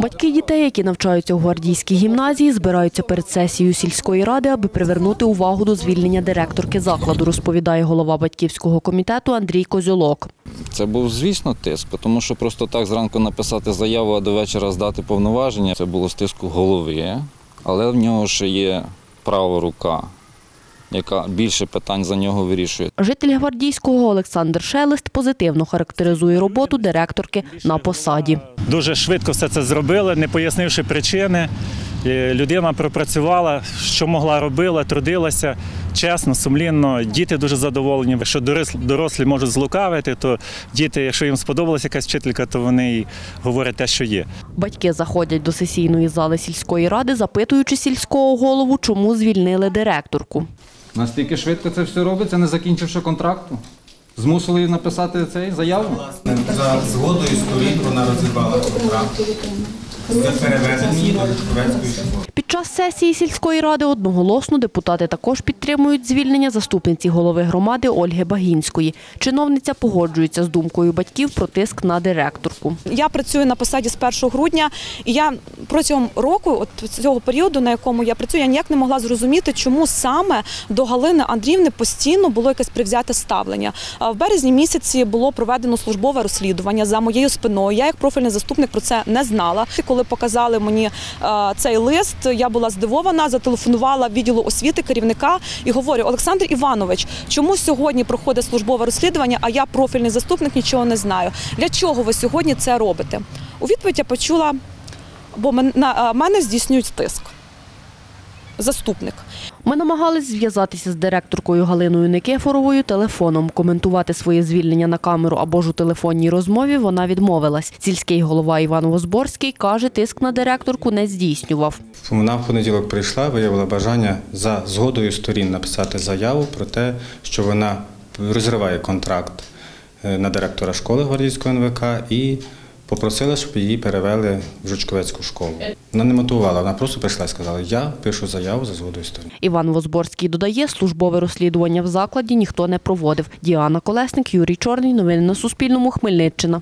Батьки дітей, які навчаються у гвардійській гімназії, збираються перед сесією сільської ради, аби привернути увагу до звільнення директорки закладу, розповідає голова батьківського комітету Андрій Козьолок. Це був, звісно, тиск, тому що просто так зранку написати заяву, а до вечора здати повноваження це було з тиску голови, але в нього ще є права рука, яка більше питань за нього вирішує. Житель гвардійського Олександр Шелест позитивно характеризує роботу директорки на посаді. Дуже швидко все це зробили, не пояснивши причини. Людина пропрацювала, що могла робила, трудилася чесно, сумлінно. Діти дуже задоволені. Якщо дорос- дорослі можуть злукавити, то діти, якщо їм сподобалася якась вчителька, то вони й говорять те, що є. Батьки заходять до сесійної зали сільської ради, запитуючи сільського голову, чому звільнили директорку. Настільки швидко це все робиться, не закінчивши контракту? Змусили її написати цей заяву? За згодою сторін вона розірвала контракт. Це перевезення її до Житковецької школи. Час сесії сільської ради одноголосно депутати також підтримують звільнення заступниці голови громади Ольги Багінської. Чиновниця погоджується з думкою батьків про тиск на директорку. Я працюю на посаді з 1 грудня, і я протягом року, от цього періоду, на якому я працюю, я ніяк не могла зрозуміти, чому саме до Галини Андріївни постійно було якесь привзяте ставлення. В березні місяці було проведено службове розслідування за моєю спиною. Я як профільний заступник про це не знала. Коли показали мені е, цей лист, я була здивована, зателефонувала відділу освіти керівника і говорю: Олександр Іванович, чому сьогодні проходить службове розслідування, а я профільний заступник нічого не знаю. Для чого ви сьогодні це робите? У відповідь я почула, бо на мене здійснюють тиск. Заступник. Ми намагались зв'язатися з директоркою Галиною Никифоровою телефоном. Коментувати своє звільнення на камеру або ж у телефонній розмові вона відмовилась. Сільський голова Іван Возборський каже, тиск на директорку не здійснював. Вона в понеділок прийшла, виявила бажання за згодою сторін написати заяву про те, що вона розриває контракт е, на директора школи гвардійського НВК і попросила, щоб її перевели в Жучковецьку школу. Вона не мотивувала, вона просто прийшла і сказала: Я пишу заяву за згодою сторін. Іван Возборський додає, службове розслідування в закладі ніхто не проводив. Діана Колесник, Юрій Чорний. Новини на Суспільному. Хмельниччина.